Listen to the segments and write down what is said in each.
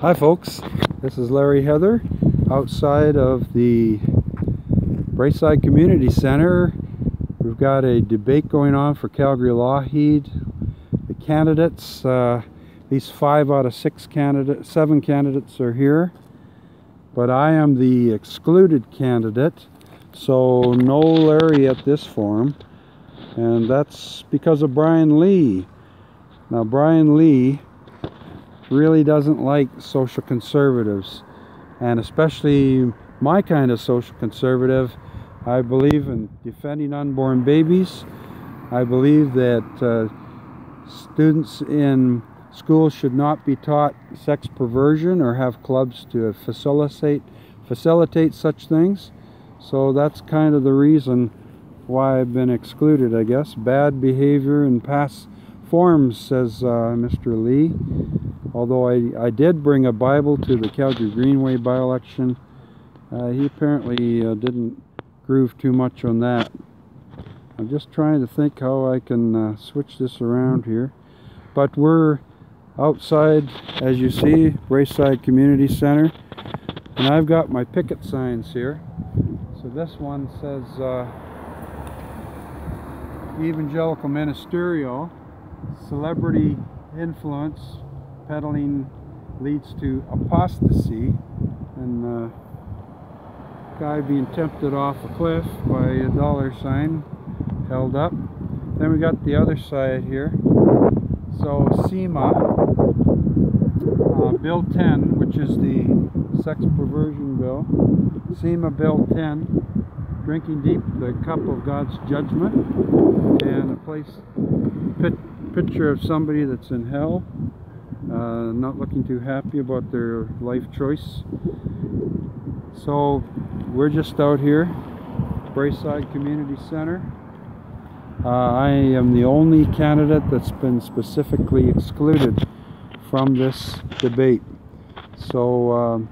Hi folks, this is Larry Heather outside of the Braeside Community Center. We've got a debate going on for Calgary Lougheed. The candidates, uh, these five out of six candidates, seven candidates are here. But I am the excluded candidate, so no Larry at this forum. And that's because of Brian Lee. Now Brian Lee really doesn't like social conservatives. And especially my kind of social conservative I believe in defending unborn babies. I believe that uh, students in schools should not be taught sex perversion or have clubs to facilitate facilitate such things. So that's kind of the reason why I've been excluded I guess. Bad behavior in past forms says uh, Mr. Lee although I, I did bring a Bible to the Calgary Greenway by-election, uh, he apparently uh, didn't groove too much on that. I'm just trying to think how I can uh, switch this around here. But we're outside, as you see, Braeside Community Center. And I've got my picket signs here. So this one says uh, Evangelical Ministerial, Celebrity Influence peddling leads to apostasy and uh, guy being tempted off a cliff by a dollar sign held up. Then we got the other side here. So SEMA uh, bill 10 which is the sex perversion bill. SEMA bill 10 drinking deep the cup of God's judgment and a place pit, picture of somebody that's in hell uh, not looking too happy about their life choice. So we're just out here Braeside Community Center. Uh, I am the only candidate that's been specifically excluded from this debate. So um,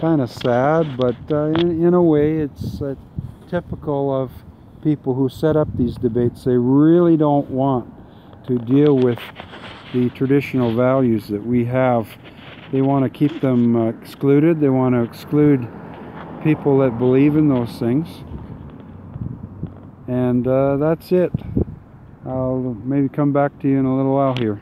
kind of sad but uh, in, in, a way it's uh, typical of people who set up these debates. They really don't want to deal with the traditional values that we have. They want to keep them uh, excluded. They want to exclude people that believe in those things. And uh, that's it. I'll maybe come back to you in a little while here.